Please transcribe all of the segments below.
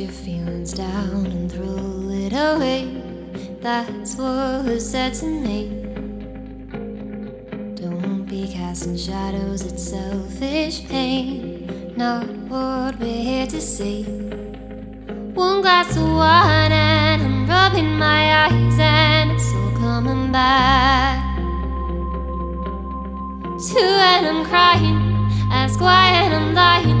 your feelings down and throw it away. That's what was said to me. Don't be casting shadows, it's selfish pain. Not what we're here to see. One glass of wine and I'm rubbing my eyes and it's all coming back. Two and I'm crying, ask why and I'm lying.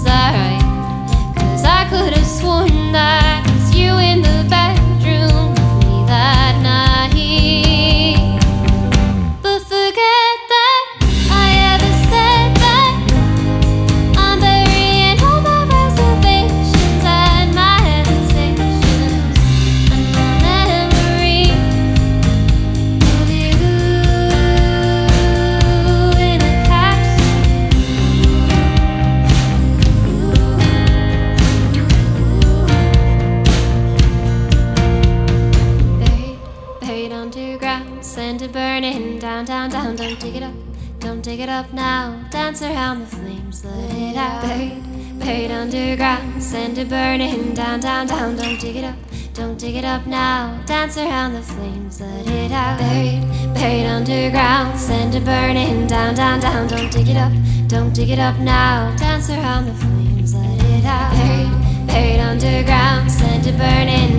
Is send it burning down, down, down. Don't dig it up, don't dig it up now. Dance around the flames, let it out. Buried, buried underground, send it burning down, down, down. Don't dig it up, don't dig it up now. Dance around the flames, let it out. Buried, buried underground, send it burning down, down, down. Don't dig it up, don't dig it up now. Dance around the flames, let it out. Buried, buried underground, send it burning